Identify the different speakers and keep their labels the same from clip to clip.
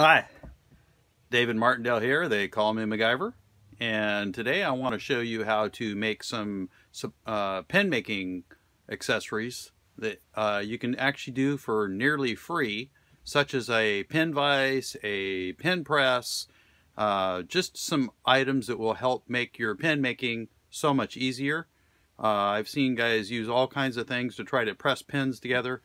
Speaker 1: Hi, David Martindale here. They call me MacGyver. And today I want to show you how to make some uh, pen making accessories that uh, you can actually do for nearly free, such as a pen vise, a pen press, uh, just some items that will help make your pen making so much easier. Uh, I've seen guys use all kinds of things to try to press pens together.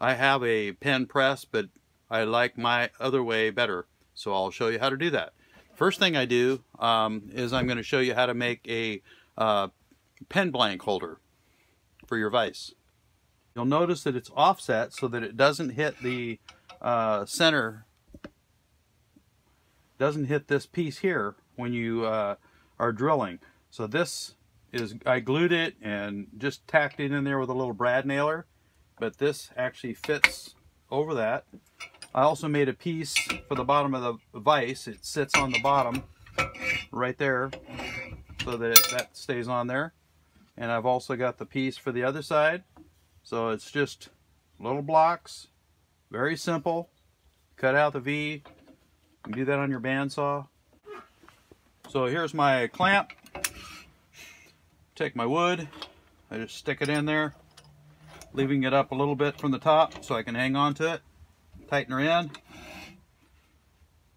Speaker 1: I have a pen press, but I like my other way better. So I'll show you how to do that. First thing I do um, is I'm going to show you how to make a uh, pen blank holder for your vise. You'll notice that it's offset so that it doesn't hit the uh, center, doesn't hit this piece here when you uh, are drilling. So this is, I glued it and just tacked it in there with a little brad nailer, but this actually fits over that. I also made a piece for the bottom of the vise. It sits on the bottom right there so that it, that stays on there. And I've also got the piece for the other side. So it's just little blocks, very simple. Cut out the V, you do that on your bandsaw. So here's my clamp. Take my wood, I just stick it in there, leaving it up a little bit from the top so I can hang on to it tighten her in.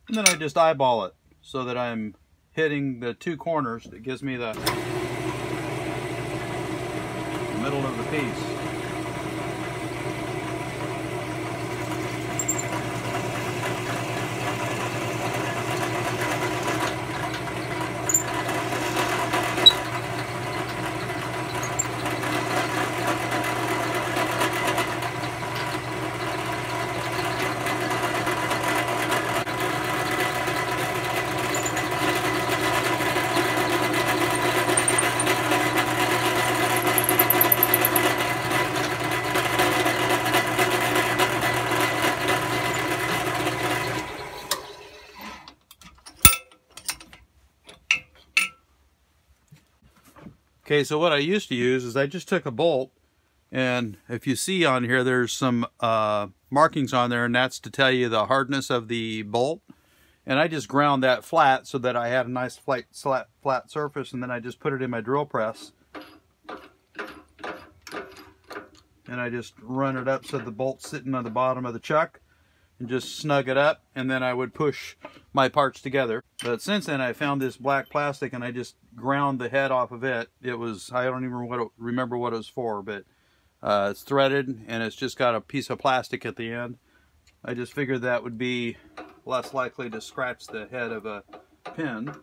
Speaker 1: And then I just eyeball it so that I'm hitting the two corners that gives me the middle of the piece. Okay, so what I used to use is I just took a bolt and if you see on here, there's some uh, markings on there and that's to tell you the hardness of the bolt. And I just ground that flat so that I had a nice flat, flat, flat surface and then I just put it in my drill press. And I just run it up so the bolt's sitting on the bottom of the chuck and just snug it up and then I would push my parts together. But since then I found this black plastic and I just ground the head off of it. It was, I don't even what it, remember what it was for, but uh, it's threaded and it's just got a piece of plastic at the end. I just figured that would be less likely to scratch the head of a pin.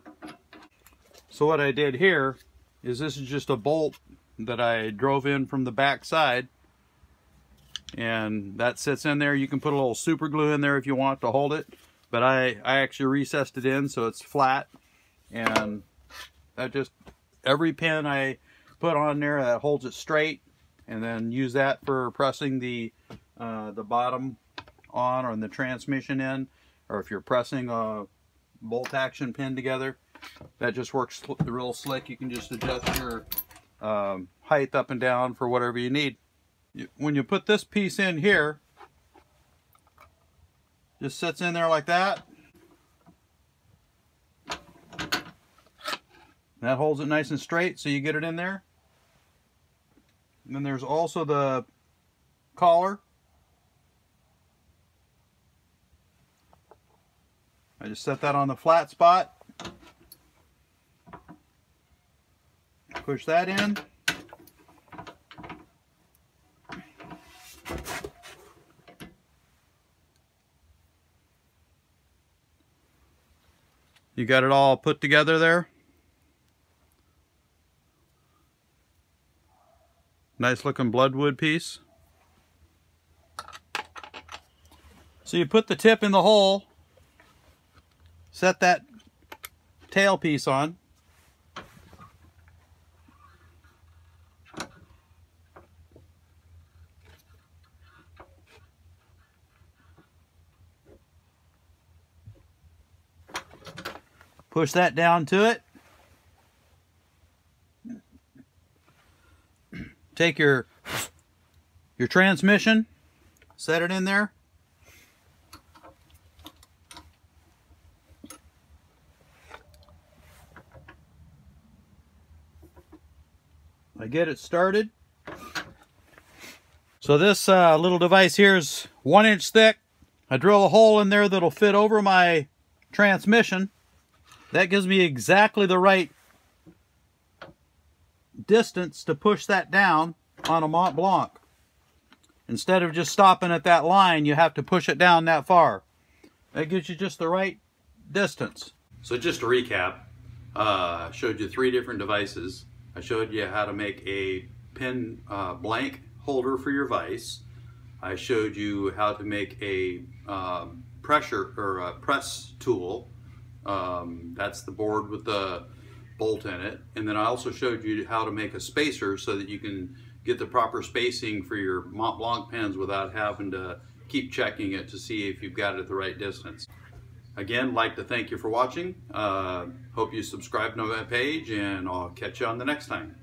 Speaker 1: So what I did here is this is just a bolt that I drove in from the back side and that sits in there. You can put a little super glue in there if you want to hold it, but I, I actually recessed it in so it's flat and that just, every pin I put on there that holds it straight and then use that for pressing the, uh, the bottom on or the transmission in or if you're pressing a bolt action pin together that just works real slick. You can just adjust your um, height up and down for whatever you need when you put this piece in here, just sits in there like that. That holds it nice and straight so you get it in there. And then there's also the collar. I just set that on the flat spot. Push that in. You got it all put together there? Nice looking bloodwood piece. So you put the tip in the hole, set that tail piece on, Push that down to it. Take your, your transmission, set it in there. I get it started. So this uh, little device here is one inch thick. I drill a hole in there that'll fit over my transmission. That gives me exactly the right distance to push that down on a Mont Blanc. Instead of just stopping at that line, you have to push it down that far. That gives you just the right distance. So just to recap, uh, I showed you three different devices. I showed you how to make a pin uh, blank holder for your vise. I showed you how to make a um, pressure or a press tool. Um, that's the board with the bolt in it. And then I also showed you how to make a spacer so that you can get the proper spacing for your Mont Blanc pens without having to keep checking it to see if you've got it at the right distance. Again, like to thank you for watching. Uh, hope you subscribe to my page and I'll catch you on the next time.